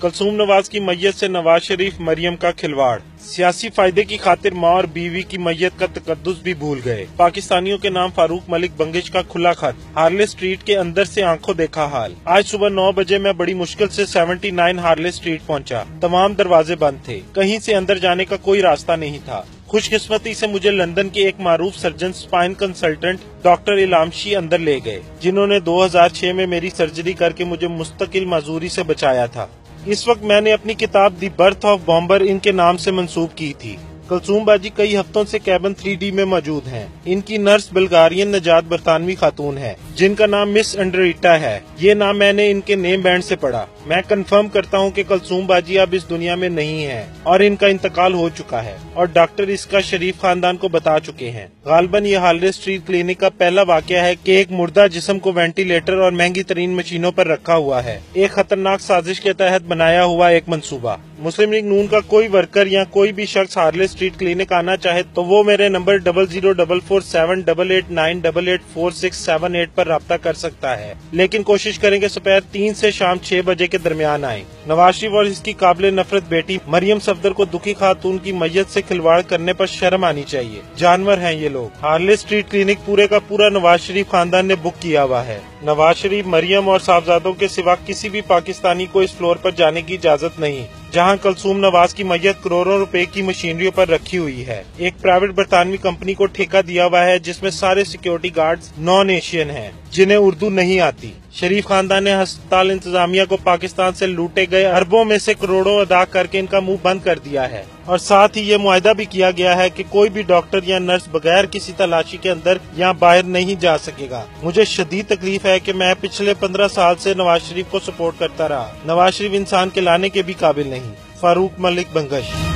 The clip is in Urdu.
کلثوم نواز کی میت سے نواز شریف مریم کا کھلواڑ۔ سیاسی فائدے کی خاطر ماں اور بیوی کی میت کا تقدس بھی بھول گئے۔ پاکستانیوں کے نام فاروق ملک بنگش کا کھلا خط۔ ہارلے اسٹریٹ کے اندر سے آنکھوں دیکھا حال۔ آج صبح نو بجے میں بڑی مشکل سے سیونٹی نائن ہارلے اسٹریٹ پہنچا۔ تمام دروازے بند تھے۔ کہیں سے اندر جانے کا کوئی راستہ نہیں تھا۔ خوش قسمتی سے مجھے لندن کے ایک معروف سرجن سپائن کنسلٹنٹ ڈاکٹر علامشی اندر لے گئے، جنہوں نے دو ہزار چھ میں میری سرجری کر کے مجھے مستقل معذوری سے بچایا تھا۔ اس وقت میں نے اپنی کتاب دی برتھ آف بامبر ان کے نام سے منسوب کی تھی۔ کلثوم باجی کئی ہفتوں سے کیبن تھری ڈی میں موجود ہیں۔ ان کی نرس بلگارین نجات برطانوی خاتون ہے جن کا نام مس انڈریٹا ہے۔ یہ نام میں نے ان کے نیم بینڈ سے پڑھا۔ میں کنفرم کرتا ہوں کہ کلثوم باجی اب اس دنیا میں نہیں ہے اور ان کا انتقال ہو چکا ہے اور ڈاکٹر اس کا شریف خاندان کو بتا چکے ہیں۔ غالباً یہ ہالڈے اسٹریٹ کلینک کا پہلا واقعہ ہے کہ ایک مردہ جسم کو وینٹیلیٹر اور مہنگی ترین مشینوں پر رکھا ہوا ہے۔ ایک خطرناک سازش کے تحت بنایا ہوا ایک منصوبہ۔ مسلم لیگ نون کا کوئی ورکر یا کوئی بھی شخص ہارلے اسٹریٹ کلینک آنا چاہے تو وہ میرے number double zero double four seven double eight nine double eight four six seven eight پر رابطہ کر سکتا ہے۔ لیکن کوشش کریں گے سپیر تین سے شام چھ بجے کے درمیان آئیں۔ نواز شریف اور اس کی قابل نفرت بیٹی مریم صفدر کو دکھی خاتون کی میت سے کھلواڑ کرنے پر شرم آنی چاہیے۔ جانور ہیں یہ لوگ۔ ہارلے اسٹریٹ کلینک پورے کا پورا نواز شریف خاندان نے بک کیا ہوا ہے۔ نواز شریف مریم اور صاحبزادوں کے سوا کسی بھی پاکستانی کو اس فلور پر جانے کی اجازت نہیں۔ جہاں کلثوم نواز کی میت کروڑوں روپے کی مشینریوں پر رکھی ہوئی ہے۔ ایک پرائیویٹ برطانوی کمپنی کو ٹھیکہ دیا ہوا ہے جس میں سارے سیکیورٹی گارڈز نان ایشین ہیں، جنہیں اردو نہیں آتی۔ شریف خاندان نے ہسپتال انتظامیہ کو پاکستان سے لوٹے گئے اربوں میں سے کروڑوں ادا کر کے ان کا منہ بند کر دیا ہے۔ اور ساتھ ہی یہ معاہدہ بھی کیا گیا ہے کہ کوئی بھی ڈاکٹر یا نرس بغیر کسی تلاشی کے اندر یا باہر نہیں جا سکے گا۔ مجھے شدید تکلیف ہے کہ میں پچھلے پندرہ سال سے نواز شریف کو سپورٹ کرتا رہا۔ نواز شریف انسان کے لانے کے بھی قابل نہیں۔ فاروق ملک بنگش۔